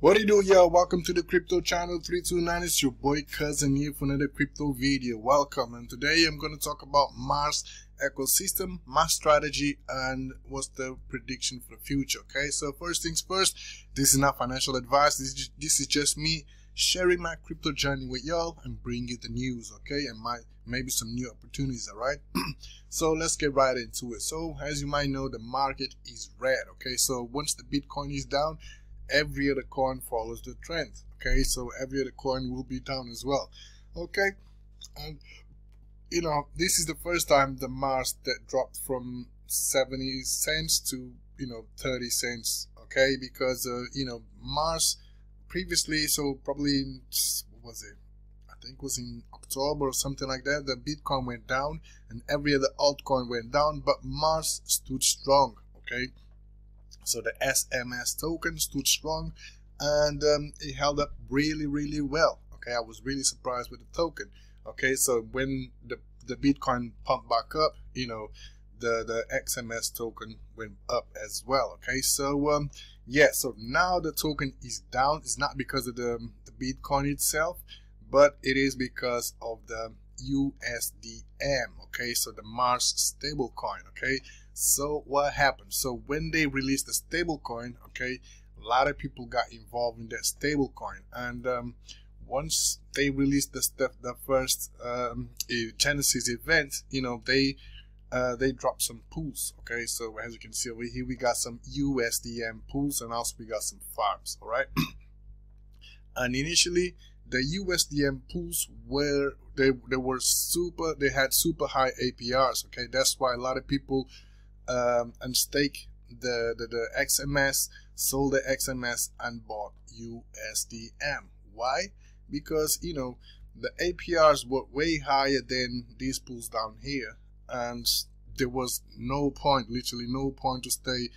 What do you do, y'all? Welcome to the Crypto Channel 329. It's your boy Cousin here for another crypto video. Welcome. And today I'm going to talk about Mars ecosystem, Mars strategy, and what's the prediction for the future. Okay, so first things first, this is not financial advice. This is just, this is just me sharing my crypto journey with y'all and bring you the news. Okay, and my maybe some new opportunities. All right. so let's get right into it. So as you might know, the market is red. Okay, so once the Bitcoin is down every other coin follows the trend okay? So every other coin will be down as well okay? And you know this is the first time the mars that dropped from 70 cents to you know 30 cents okay? Because uh, you know mars previously so probably what was it? I think was in october or something like that the bitcoin went down and every other altcoin went down but mars stood strong okay so the XMS token stood strong and um, it held up really, really well. Okay, I was really surprised with the token. Okay, so when the, the Bitcoin pumped back up, you know, the, the XMS token went up as well. Okay, so um, yeah, so now the token is down. It's not because of the, the Bitcoin itself, but it is because of the USDM. Okay, so the Mars stablecoin. Okay, so what happened? So when they released the stablecoin, okay, a lot of people got involved in that stablecoin, and um, once they released the stuff, the first um, Genesis event, you know, they uh, they dropped some pools. Okay, so as you can see over here, we got some USDM pools, and also we got some farms. All right, and initially the USDM pools were they they were super they had super high APRs. Okay, that's why a lot of people um, and stake the, the, the XMS, sold the XMS, and bought USDM. Why? Because, you know, the APRs were way higher than these pools down here, and there was no point, literally no point to stay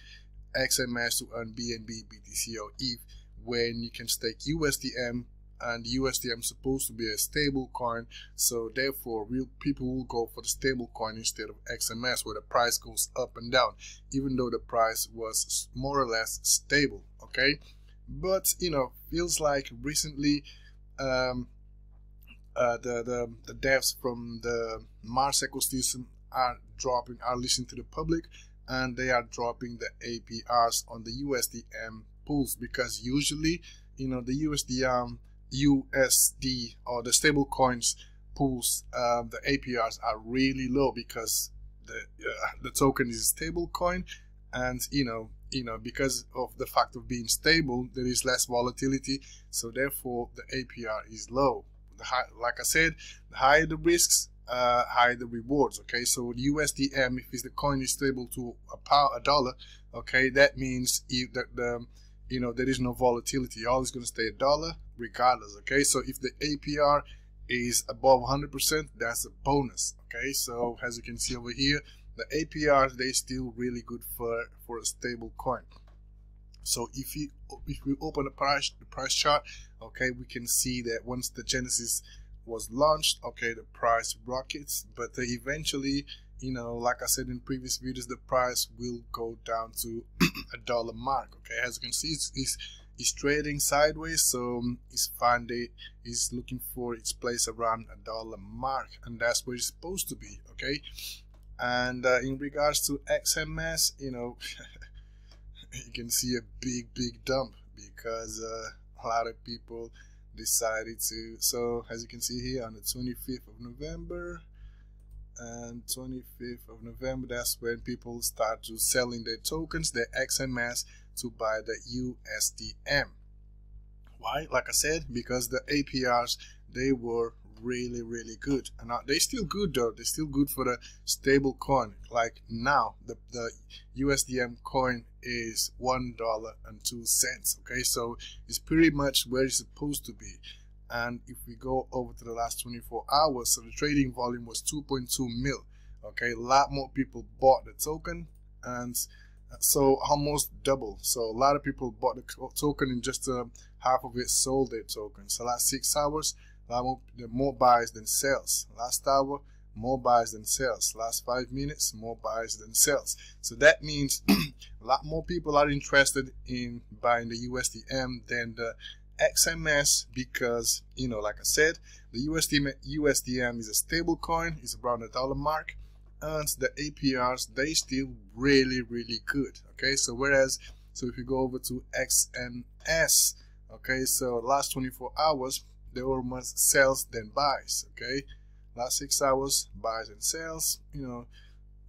XMS to earn BNB, BTC, or ETH when you can stake USDM and USDM is supposed to be a stable coin. So therefore real people will go for the stable coin instead of XMS where the price goes up and down even though the price was more or less stable okay? But you know feels like recently um, uh, the, the the devs from the Mars ecosystem are dropping are listening to the public and they are dropping the APRs on the USDM pools because usually you know the USDM USD or the stable coins pools, uh, the APRs are really low because the uh, the token is a stable coin, and you know you know because of the fact of being stable, there is less volatility, so therefore the APR is low. The high, like I said, the higher the risks, uh, higher the rewards. Okay, so the USDM, if the coin is stable to a power a dollar, okay, that means if the, the you know there is no volatility. You're always going to stay a dollar regardless. Okay, so if the APR is above 100%, that's a bonus. Okay, so as you can see over here, the APR they still really good for for a stable coin. So if you if we open the price the price chart, okay, we can see that once the Genesis was launched, okay, the price rockets, but eventually you know, like I said in previous videos, the price will go down to a dollar mark. Okay, as you can see, it's, it's, it's trading sideways, so um, it's finding it's looking for its place around a dollar mark, and that's where it's supposed to be. Okay, and uh, in regards to XMS, you know, you can see a big, big dump because uh, a lot of people decided to. So as you can see here, on the 25th of November and 25th of November, that's when people start to selling their tokens, their XMS to buy the USDM. Why? Like I said, because the APRs they were really really good, and they're still good though. They're still good for the stable coin. Like now, the the USDM coin is one dollar and two cents. Okay, so it's pretty much where it's supposed to be and if we go over to the last 24 hours so the trading volume was 2.2 mil okay a lot more people bought the token and so almost double so a lot of people bought the token and just uh, half of it sold their token. so last six hours a lot more, more buys than sales last hour more buys than sales. Last five minutes, more buys than sales. So that means a lot more people are interested in buying the USDM than the XMS because, you know, like I said, the USD, USDM is a stable coin, it's around a dollar mark, and the APRs, they still really, really good. Okay, so whereas, so if you go over to XMS, okay, so last 24 hours, there were more sales than buys. Okay, last six hours, buys and sales, you know,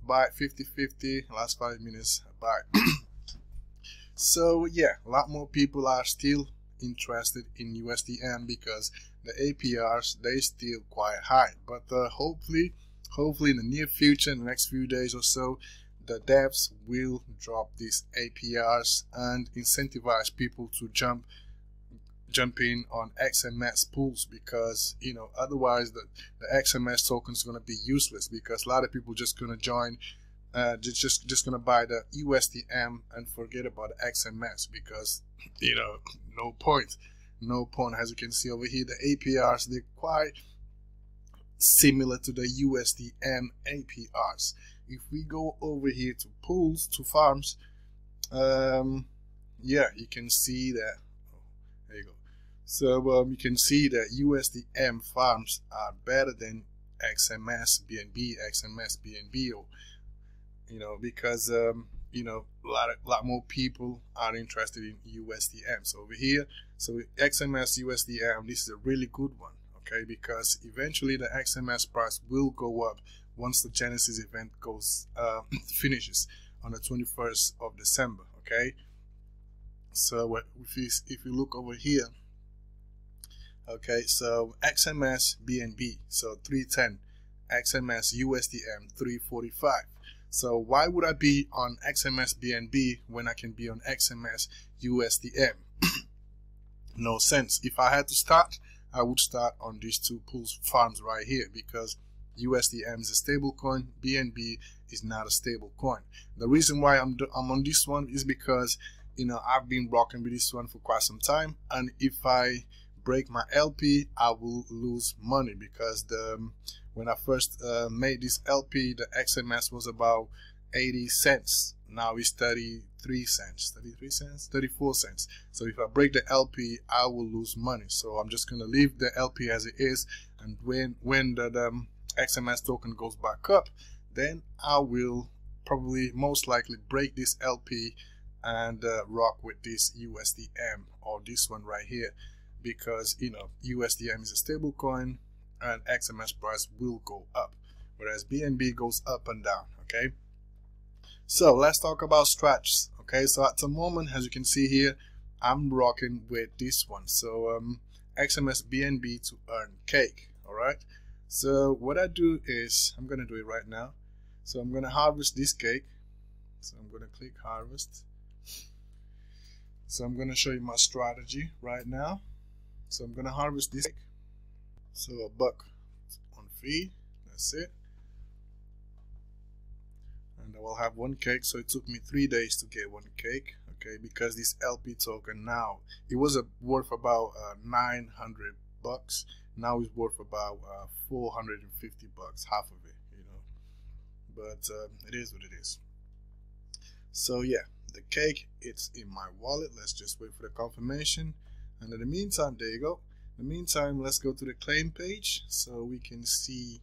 buy 50 50, last five minutes, buy. so, yeah, a lot more people are still interested in USDM because the APRs they still quite high. But uh, hopefully, hopefully in the near future, in the next few days or so, the devs will drop these APRs and incentivize people to jump jump in on XMS pools because you know otherwise the, the XMS token is going to be useless because a lot of people just going to join uh, just just just going to buy the USDM and forget about the XMS because you know no point no point as you can see over here. The APRs they're quite similar to the USDM APRs if we go over here to pools to farms um, yeah you can see that. Oh, there you go. So um, you can see that USDM farms are better than XMS BNB, XMS BNB, or you know because um, you know a lot of, lot more people are interested in USDM. So over here, so XMS USDM, this is a really good one, okay? Because eventually the XMS price will go up once the Genesis event goes uh, finishes on the 21st of December, okay? So if you if you look over here Okay, so XMS BNB, so 310, XMS USDM 345. So why would I be on XMS BNB when I can be on XMS USDM? no sense. If I had to start, I would start on these two pools farms right here because USDM is a stable coin, BNB is not a stable coin. The reason why I'm, I'm on this one is because you know I've been rocking with this one for quite some time and if I break my LP, I will lose money because the um, when I first uh, made this LP, the XMS was about 80 cents. Now it's 33 cents, 33 cents, 34 cents. So if I break the LP, I will lose money. So I'm just gonna leave the LP as it is, and when when the, the um, XMS token goes back up, then I will probably most likely break this LP and uh, rock with this USDM or this one right here because you know USDM is a stable coin and XMS price will go up, whereas BNB goes up and down. Okay, so let's talk about strats. Okay, so at the moment, as you can see here, I'm rocking with this one. So um, XMS BNB to earn cake. All right. So what I do is I'm gonna do it right now. So I'm gonna harvest this cake. So I'm gonna click harvest. So I'm gonna show you my strategy right now. So I'm gonna harvest this. So a buck on fee. That's it. And I will have one cake. So it took me three days to get one cake. Okay, because this LP token now it was a, worth about uh, 900 bucks. Now it's worth about uh, 450 bucks, half of it. You know, but uh, it is what it is. So yeah, the cake it's in my wallet. Let's just wait for the confirmation. And in the meantime, there you go. In the meantime, let's go to the claim page so we can see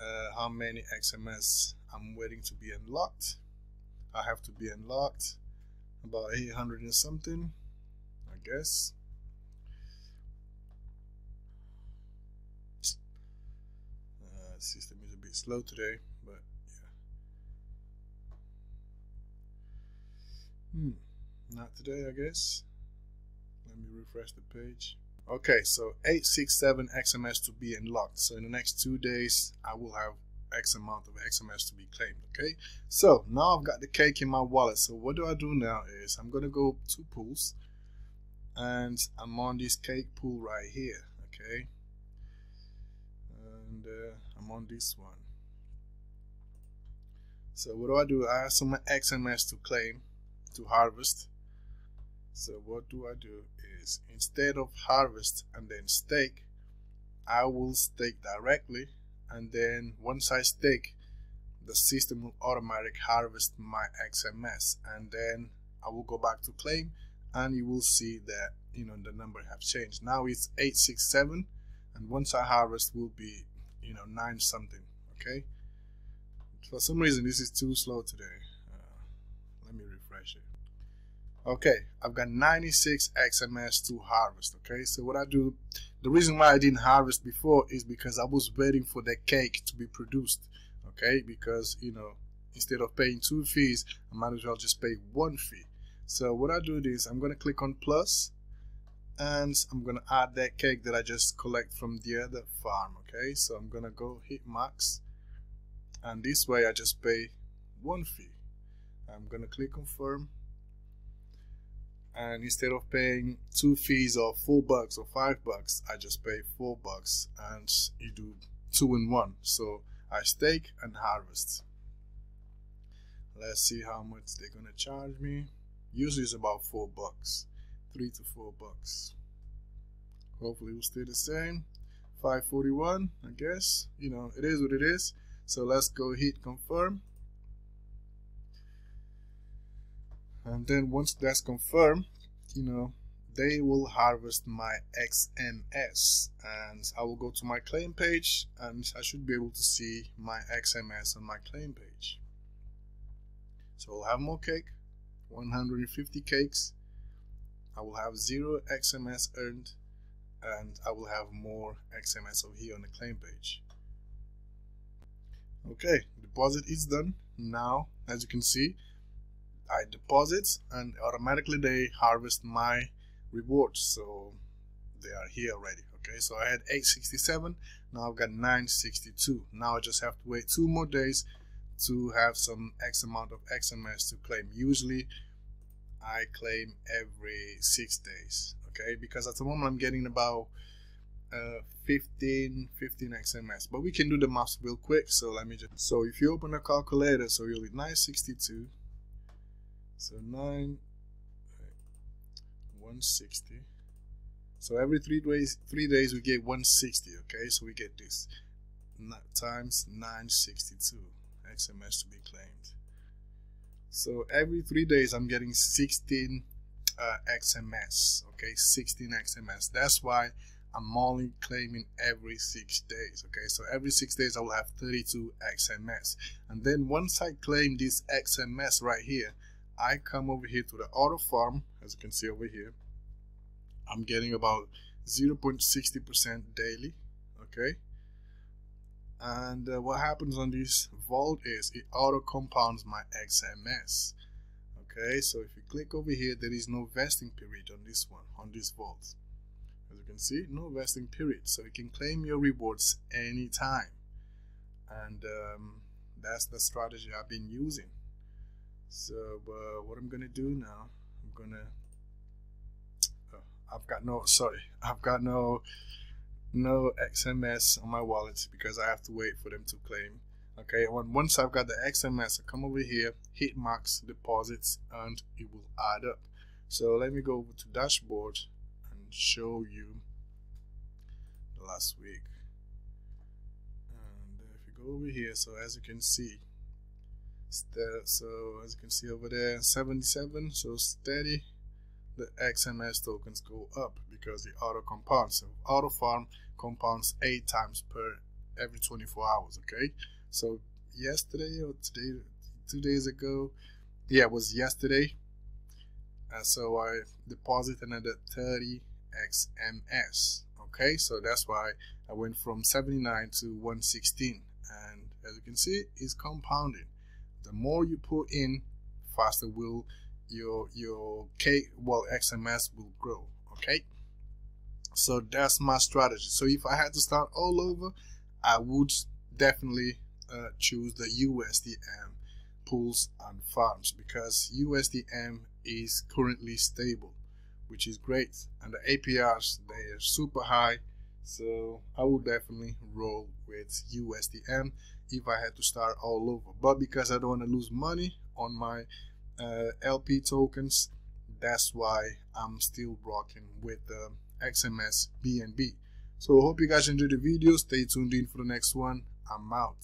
uh, how many XMS I'm waiting to be unlocked. I have to be unlocked about 800 and something, I guess. Uh, system is a bit slow today, but yeah. Hmm, not today, I guess let me refresh the page. Okay, so 867 XMS to be unlocked. So in the next two days, I will have X amount of XMS to be claimed. Okay, so now I've got the cake in my wallet. So what do I do now is I'm gonna go to pools, and I'm on this cake pool right here. Okay, and uh, I'm on this one. So what do I do? I have some XMS to claim, to harvest. So what do I do is instead of harvest and then stake, I will stake directly and then once I stake the system will automatically harvest my XMS and then I will go back to claim and you will see that you know the number have changed. Now it's 867 and once I harvest will be you know 9 something okay? For some reason this is too slow today okay I've got 96 XMS to harvest okay? So what I do the reason why I didn't harvest before is because I was waiting for the cake to be produced okay? Because you know instead of paying two fees I might as well just pay one fee. So what I do is I'm gonna click on plus and I'm gonna add that cake that I just collect from the other farm okay? So I'm gonna go hit max and this way I just pay one fee. I'm gonna click confirm and instead of paying two fees of four bucks or five bucks I just pay four bucks and you do two in one. So I stake and harvest. Let's see how much they're gonna charge me. Usually it's about four bucks three to four bucks. Hopefully it will stay the same. 541 I guess. You know it is what it is. So let's go hit confirm and then once that's confirmed you know they will harvest my XMS and I will go to my claim page and I should be able to see my XMS on my claim page. So I'll have more cake 150 cakes. I will have zero XMS earned and I will have more XMS over here on the claim page. Okay deposit is done. Now as you can see I deposit and automatically they harvest my rewards. So they are here already okay? So I had 867 now I've got 962 now I just have to wait two more days to have some X amount of XMS to claim. Usually I claim every six days okay? Because at the moment I'm getting about uh, 15 15 XMS but we can do the math real quick so let me just so if you open a calculator so you'll be 962 so 9 160 so every three days three days we get 160 okay? So we get this times 962 XMS to be claimed. So every three days I'm getting 16 uh, XMS okay? 16 XMS that's why I'm only claiming every six days okay? So every six days I will have 32 XMS and then once I claim this XMS right here I come over here to the auto farm as you can see over here. I'm getting about 0.60% daily okay? And uh, what happens on this vault is it auto compounds my XMS okay? So if you click over here there is no vesting period on this one on this vault. As you can see no vesting period. So you can claim your rewards anytime. And um, that's the strategy I've been using so uh, what I'm gonna do now I'm gonna oh, I've got no sorry I've got no no XMS on my wallet because I have to wait for them to claim. Okay when once I've got the XMS I come over here hit max deposits and it will add up. So let me go over to dashboard and show you the last week. And if you go over here so as you can see so as you can see over there 77 so steady. The XMS tokens go up because the auto compounds. So auto farm compounds eight times per every 24 hours okay? So yesterday or today two days ago yeah it was yesterday. And so I deposit another 30 XMS okay? So that's why I went from 79 to 116 and as you can see it's compounding the more you put in faster will your your K well XMS will grow okay? So that's my strategy. So if I had to start all over I would definitely uh, choose the USDM pools and farms because USDM is currently stable which is great. And the APRs they are super high. So I would definitely roll with USDM if I had to start all over. But because I don't want to lose money on my uh, LP tokens, that's why I'm still rocking with the XMS BNB. So hope you guys enjoyed the video. Stay tuned in for the next one. I'm out.